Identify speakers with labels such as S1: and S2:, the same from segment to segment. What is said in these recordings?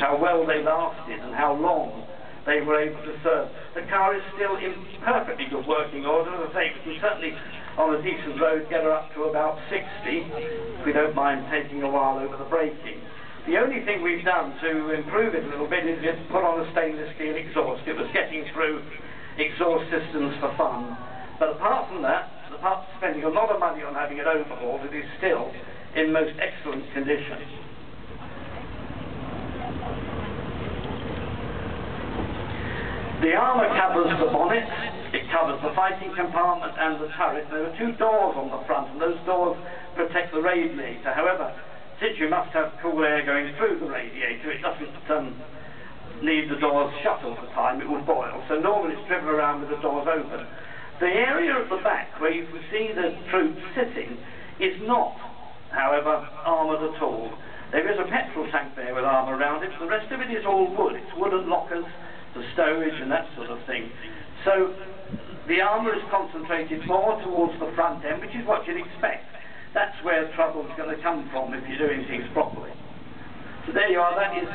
S1: how well they lasted and how long they were able to serve. The car is still in perfectly good working order. As I say, we can certainly, on a decent road, get her up to about 60, if we don't mind taking a while over the braking. The only thing we've done to improve it a little bit is just put on a stainless steel exhaust. It was getting through exhaust systems for fun. But apart from that, apart from spending a lot of money on having it overhauled, it is still in most excellent condition. The armour covers the bonnet, it covers the fighting compartment and the turret. There are two doors on the front, and those doors protect the radiator. However, since you must have cool air going through the radiator, it doesn't um, need the doors shut all the time, it will boil. So normally it's driven around with the doors open. The area at the back where you can see the troops sitting is not, however, armoured at all. There is a petrol tank there with armour around it, the rest of it is all wood. It's wooden lockers, stowage and that sort of thing. So the armour is concentrated more towards the front end, which is what you'd expect. That's where trouble's going to come from if you're doing things properly. So there you are, that is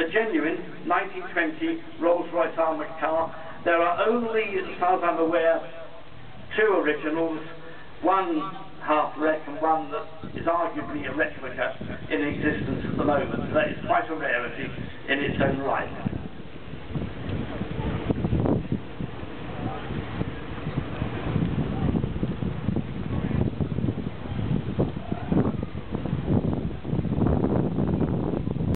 S1: a genuine 1920 Rolls-Royce armoured car. There are only, as far as I'm aware, two originals, one half wreck and one that is arguably a replica in existence at the moment. That is quite a rarity in its own right.